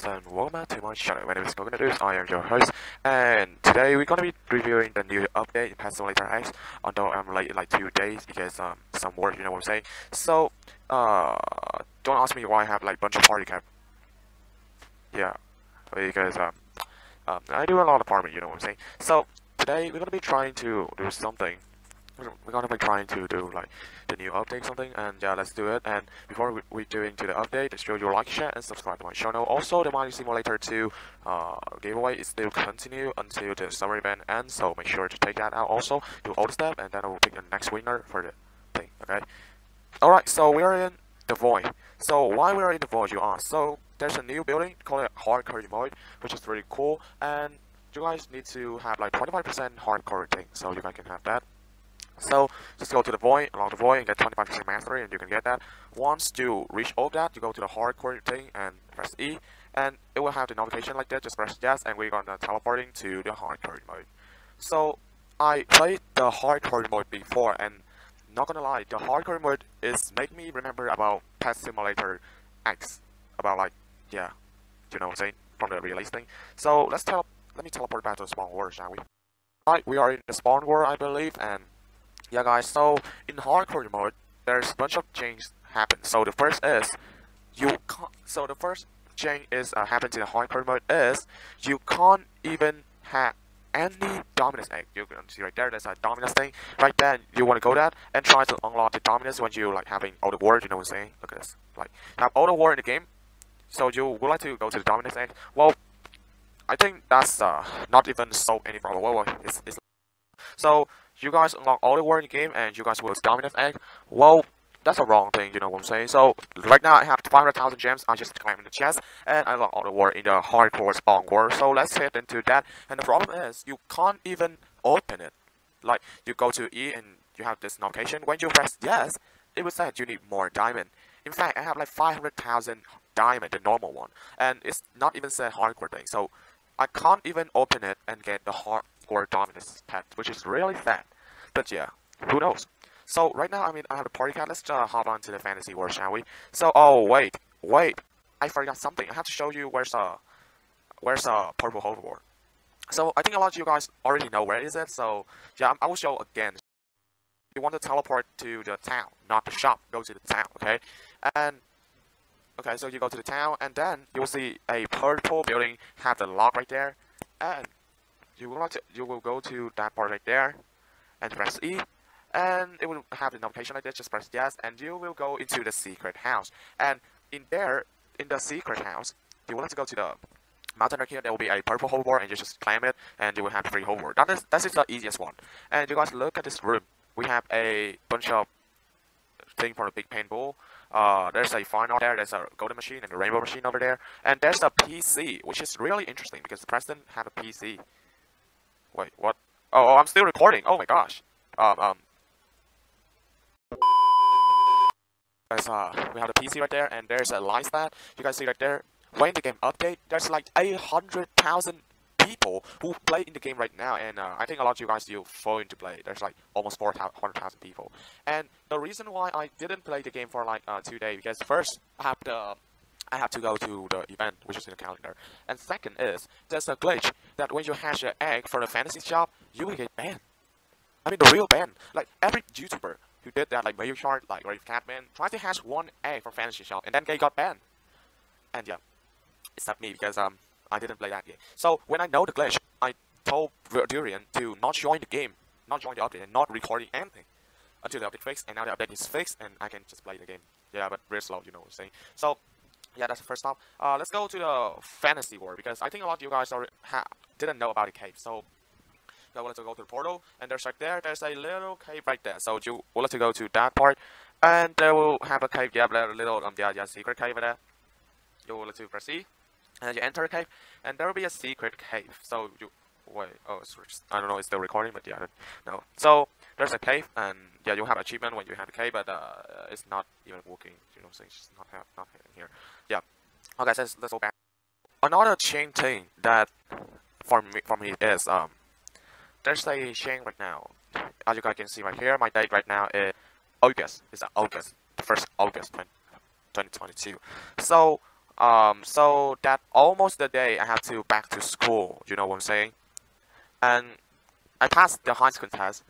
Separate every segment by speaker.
Speaker 1: and welcome to my channel. My name is Coconut I am your host and today we're gonna be reviewing the new update in Pet Simulator X although I'm late like two days because um some work you know what I'm saying. So uh don't ask me why I have like bunch of party cat. Yeah. Because um, um I do a lot of farming, you know what I'm saying. So today we're gonna be trying to do something we're gonna be trying to do like the new update something and yeah let's do it. And before we, we do into the update show your like share and subscribe to my channel. Also the mining simulator 2 uh, giveaway is still continue until the summer event ends so make sure to take that out also. Do all the step and then I will pick the next winner for the thing okay? Alright so we are in the void. So why we are in the void you ask? So there's a new building called hardcore void which is really cool and you guys need to have like 25% hardcore thing so you guys can have that so just go to the void, along the void and get 25% mastery and you can get that. Once you reach all that, you go to the hardcore thing and press E and it will have the notification like that, just press yes and we're gonna teleporting to the hardcore mode. So I played the hardcore mode before and not gonna lie, the hardcore mode is make me remember about Pet Simulator X. About like, yeah, you know what I'm saying? From the release thing. So let's tell let me teleport back to the spawn world, shall we? Alright, we are in the spawn world I believe and yeah guys so in hardcore mode there's a bunch of changes happen. So the first is you can't so the first change is uh, happens in hardcore mode is you can't even have any dominus egg. You can see right there there's a dominus thing. Right then you want to go that and try to unlock the dominus when you like having all the war you know what i'm saying? Look at this. Like have all the war in the game so you would like to go to the dominus egg. Well i think that's uh not even solve any problem. Well, it's, it's so you guys unlock all the war in the game and you guys will dominate egg, well, that's a wrong thing, you know what I'm saying? So, right now I have 500,000 gems, I just climb in the chest, and I unlock all the war in the hardcore spawn war, so let's head into that, and the problem is, you can't even open it. Like, you go to E and you have this notification, when you press yes, it will say you need more diamond. In fact, I have like 500,000 diamond, the normal one, and it's not even said hardcore thing, so I can't even open it and get the hardcore dominus pet, which is really sad. But yeah, who knows? So right now, I mean, I have a party cat. Let's uh, hop on to the fantasy world, shall we? So, oh wait, wait, I forgot something. I have to show you where's uh, where's uh, purple hoverboard. So I think a lot of you guys already know where is it. So yeah, I will show again. You want to teleport to the town, not the shop. Go to the town, okay? And okay, so you go to the town, and then you will see a purple building have the lock right there, and you will want to you will go to that part right there and press E and it will have the notification like this. Just press yes and you will go into the secret house. And in there in the secret house you will have to go to the mountain right here. There will be a purple hoverboard and you just climb it and you will have free hoverboard that is that is the easiest one. And you guys look at this room. We have a bunch of thing for a big paintball. Uh, there's a fine there, there's a golden machine and a rainbow machine over there, and there's a PC, which is really interesting because the president had a PC. Wait, what? Oh, oh, I'm still recording. Oh my gosh. Um, um. Guys, uh, we have the PC right there, and there's a line stat. You guys see right there. When the game update, there's like 800,000 people who play in the game right now, and uh, I think a lot of you guys still phone to play. There's like almost 400,000 people. And the reason why I didn't play the game for like uh, two days, because first I have the I have to go to the event, which is in the calendar. And second is, there's a glitch that when you hatch an egg for the fantasy shop, you will get banned. I mean, the real ban. Like, every YouTuber who did that, like Mario Chart, like Rave Catman, tried to hatch one egg for fantasy shop, and then they got banned. And yeah, not me, because um, I didn't play that game. So, when I know the glitch, I told Durian to not join the game, not join the update, and not recording anything until the update fixed, and now the update is fixed, and I can just play the game. Yeah, but very slow, you know what I'm saying. So, yeah, that's the first stop. Uh, let's go to the fantasy world because I think a lot of you guys didn't know about the cave. So, you want to go to the portal, and there's right there, there's a little cave right there. So you want to go to that part, and there will have a cave. Yeah, a little um, yeah, yeah, secret cave there. You want to proceed, and you enter a cave, and there will be a secret cave. So you wait. Oh, I don't know. It's still recording, but yeah, no. So there's a cave, and yeah, you have achievement when you have a cave, but uh, it's not even working. You know, so it's not have not here. Yeah. Okay, so let's, let's go back. Another chain thing that for me for me is um there's a chain right now. As you guys can see right here, my date right now is August. It's August, the first August 2022. So um, so that almost the day I have to back to school. You know what I'm saying? And I passed the high school test.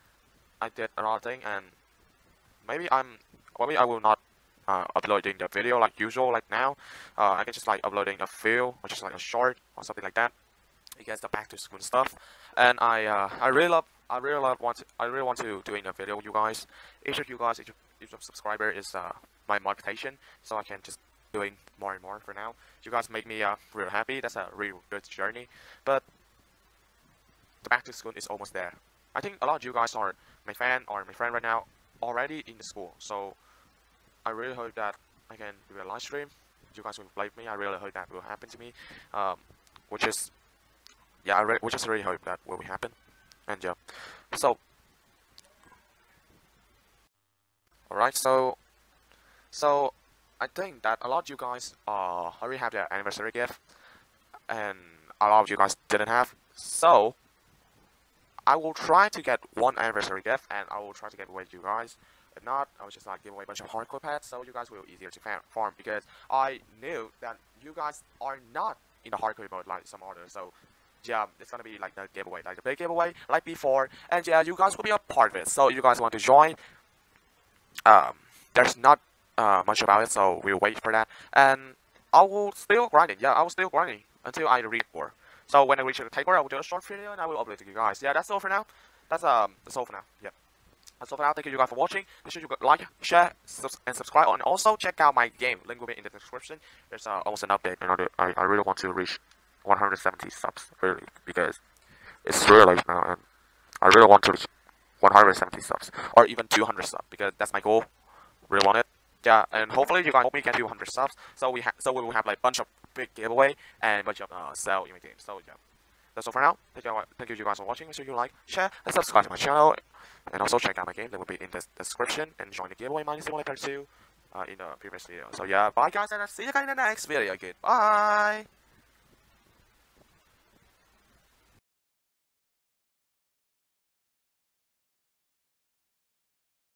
Speaker 1: I did another thing, and maybe I'm maybe I will not uh, uploading the video like usual like now. Uh, I can just like uploading a few or just like a short or something like that. Guys the back to school stuff, and I uh, I really love I really love want to, I really want to doing a video with you guys. Each of you guys, each, of, each subscriber is uh, my motivation, so I can just doing more and more for now. You guys make me uh, real happy. That's a real good journey. But the back to school is almost there. I think a lot of you guys are my fan or my friend right now already in the school. So I really hope that I can do a live stream. You guys will with me. I really hope that will happen to me. Um, which is yeah, I which is really hope that will happen. And yeah, so alright, so so I think that a lot of you guys uh, already have their anniversary gift, and a lot of you guys didn't have. So, I will try to get one anniversary gift, and I will try to get away to you guys. If not, I will just like give away a bunch of hardcore pets, so you guys will easier to farm because I knew that you guys are not in the hardcore mode like some others. So yeah, it's gonna be like the giveaway, like the big giveaway, like before. And yeah, you guys will be a part of it. So you guys want to join? Um, there's not uh, much about it, so we'll wait for that. And I will still grinding. Yeah, I will still grinding until I reach four. So when I reach the timer, I will do a short video and I will upload to you guys. Yeah, that's all for now. That's um, that's all for now. Yeah. That's all for now. Thank you guys for watching. Make sure you like, share, and subscribe. And also check out my game. Link will be in the description. There's uh, almost an update. I, I really want to reach 170 subs really because it's really late now, and I really want to reach 170 subs or even 200 subs because that's my goal. Really want it yeah, and hopefully you guys hope we can do 100 subs. So we so we will have like bunch of big giveaway and bunch of uh, sell in games. So yeah, that's all for now. Thank you, thank you, you guys for watching. Make sure you like, share, and subscribe to my channel. And also check out my game. That will be in the description. And join the giveaway Mining Simulator 2 uh, in the previous video. So yeah, bye guys, and I'll see you guys in the next video. Goodbye.